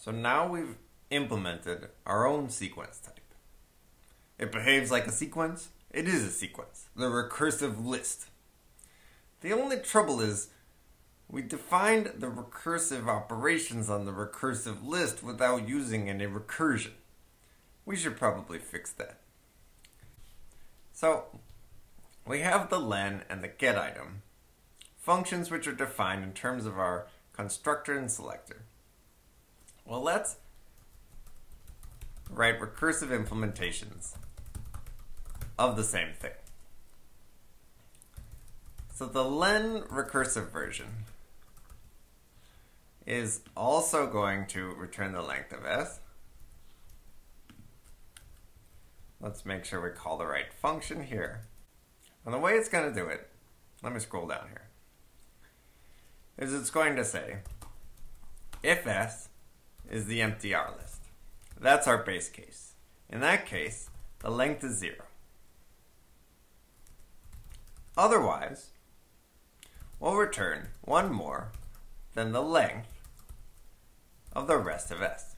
So now we've implemented our own sequence type. It behaves like a sequence. It is a sequence, the recursive list. The only trouble is we defined the recursive operations on the recursive list without using any recursion. We should probably fix that. So, we have the len and the get item, functions which are defined in terms of our constructor and selector. Well, let's write recursive implementations of the same thing. So the len recursive version is also going to return the length of s. Let's make sure we call the right function here. And the way it's going to do it, let me scroll down here, is it's going to say if s is the empty R list. That's our base case. In that case, the length is zero. Otherwise, we'll return one more than the length of the rest of S.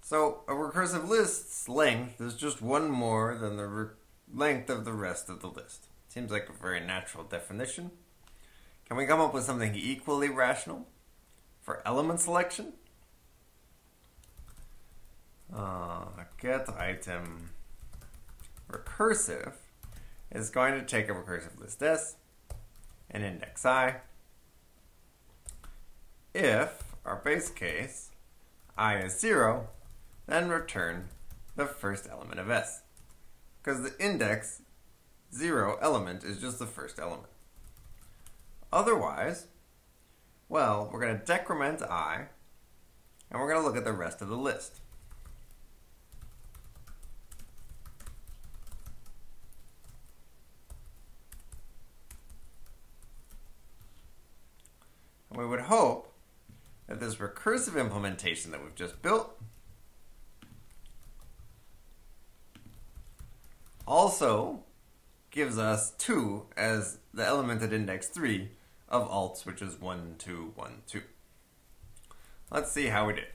So a recursive list's length is just one more than the length of the rest of the list. Seems like a very natural definition. Can we come up with something equally rational for element selection? Uh, get item recursive is going to take a recursive list S and index I if our base case i is 0 then return the first element of S because the index 0 element is just the first element. Otherwise, well, we're going to decrement i and we're going to look at the rest of the list. we would hope that this recursive implementation that we've just built also gives us 2 as the element at index 3 of alts, which is 1, 2, 1, 2. Let's see how we did.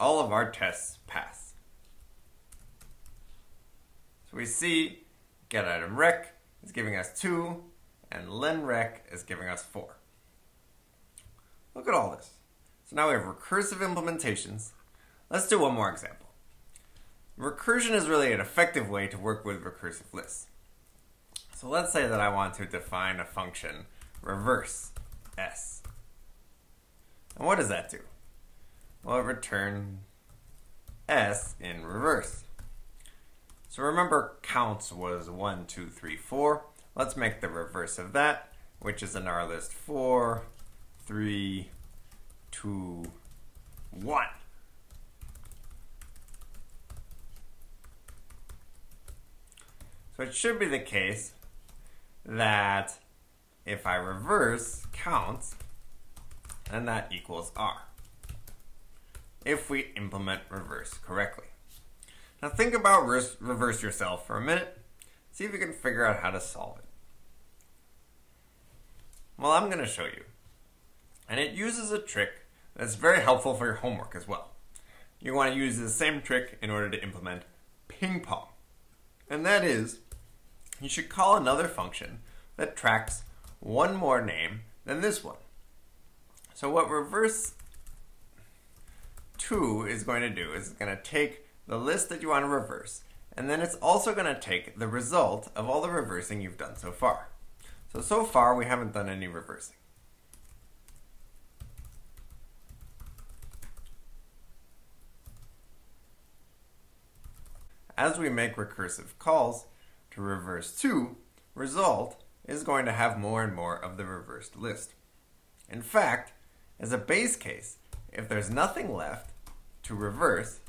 All of our tests pass. So we see get item rec is giving us 2, and lenrec is giving us 4. Look at all this. So now we have recursive implementations. Let's do one more example. Recursion is really an effective way to work with recursive lists. So let's say that I want to define a function reverse s. And what does that do? Well, it returns s in reverse. So remember counts was 1, 2, 3, 4. Let's make the reverse of that, which is in our list 4, 3, 2, 1. So it should be the case that if I reverse counts, then that equals R. If we implement reverse correctly. Now think about reverse yourself for a minute See if you can figure out how to solve it. Well, I'm going to show you. And it uses a trick that's very helpful for your homework as well. You want to use the same trick in order to implement ping pong. And that is, you should call another function that tracks one more name than this one. So what reverse 2 is going to do is it's going to take the list that you want to reverse and then it's also going to take the result of all the reversing you've done so far. So, so far we haven't done any reversing. As we make recursive calls to reverse 2, result is going to have more and more of the reversed list. In fact, as a base case, if there's nothing left to reverse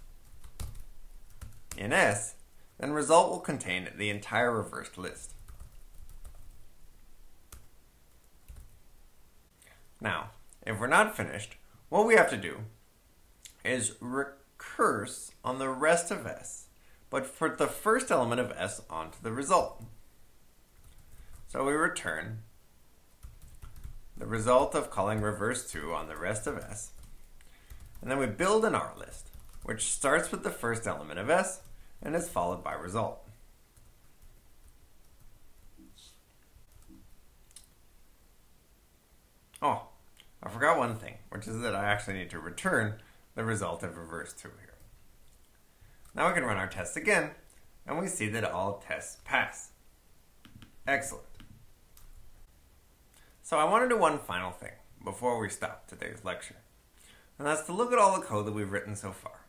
in S, then result will contain the entire reversed list. Now, if we're not finished, what we have to do is recurse on the rest of S, but for the first element of S onto the result. So we return the result of calling reverse 2 on the rest of S. And then we build an R list, which starts with the first element of S and is followed by result. Oh, I forgot one thing, which is that I actually need to return the result of reverse 2 here. Now we can run our tests again, and we see that all tests pass. Excellent. So I want to do one final thing before we stop today's lecture, and that's to look at all the code that we've written so far.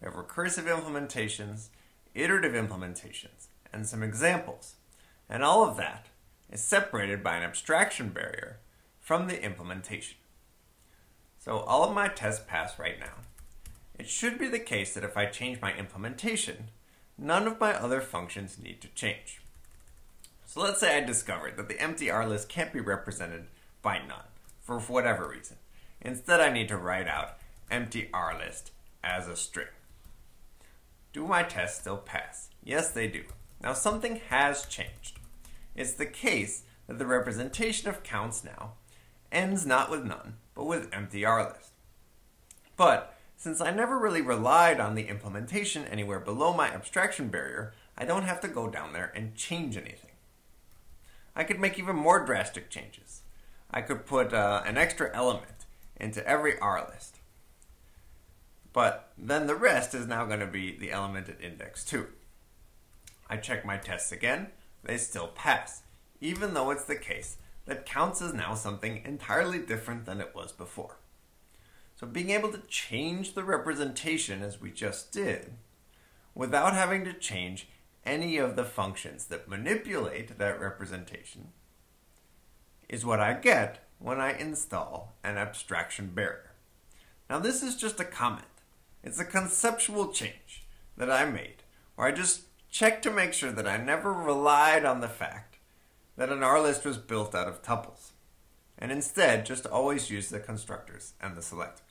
We have recursive implementations, iterative implementations, and some examples, and all of that is separated by an abstraction barrier from the implementation. So all of my tests pass right now. It should be the case that if I change my implementation, none of my other functions need to change. So let's say I discovered that the empty R list can't be represented by none, for whatever reason. Instead, I need to write out empty R list as a string. Do my tests still pass? Yes, they do. Now something has changed. It's the case that the representation of counts now ends not with none, but with empty R list. But since I never really relied on the implementation anywhere below my abstraction barrier, I don't have to go down there and change anything. I could make even more drastic changes. I could put uh, an extra element into every R list. But then the rest is now going to be the element at index 2. I check my tests again, they still pass, even though it's the case that counts is now something entirely different than it was before. So being able to change the representation as we just did, without having to change any of the functions that manipulate that representation, is what I get when I install an abstraction barrier. Now this is just a comment. It's a conceptual change that I made, where I just checked to make sure that I never relied on the fact that an R list was built out of tuples, and instead just always use the constructors and the selectors.